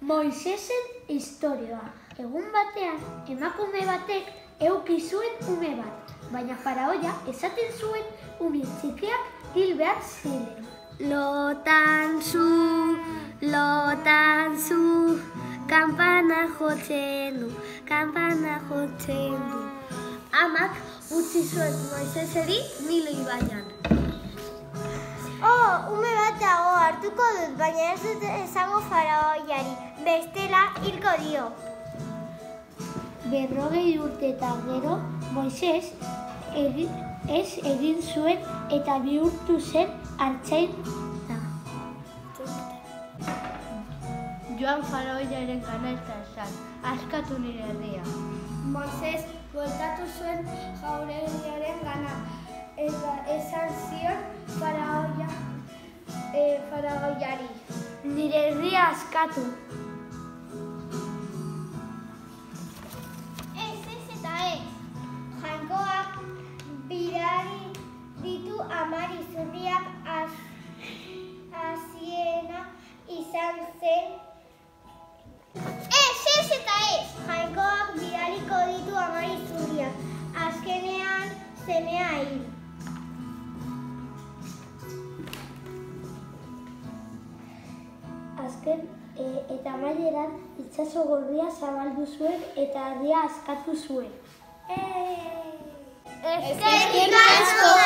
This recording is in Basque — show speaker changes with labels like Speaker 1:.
Speaker 1: Moisesen historioa. Egun batean, emakume batek euki zuen ume bat, baina faraoia esaten zuen ume txikiak hil behar ziren.
Speaker 2: Lotan zu, lotan zu, kampana jotzen du, kampana jotzen du. Amak utzi zuen Moiseseri Nilo ibaian.
Speaker 3: Hartuko dut, baina ez dut esango faraoiari, bestela hilko dio.
Speaker 1: Berrogei urte eta gero, Moises egi, ez egin zuen eta bihurtu zen hartzain.
Speaker 4: Joan faraoiaren gana eta esan, askatu nire herria.
Speaker 2: Moises bueltatu zuen jauregiaren faraoiari.
Speaker 1: Nire herria askatu.
Speaker 3: Ez, ez eta ez. Jainkoak bidali ditu amari zurriak az, aziena izan zen. Ez, ez eta ez. Bidaliko ditu amari zurriak. Azkenean zemea hil.
Speaker 1: Azken e, eta amaieran itsaso gorria zabaldu zuen eta herria askatu zuen.
Speaker 3: Eskerrik asko!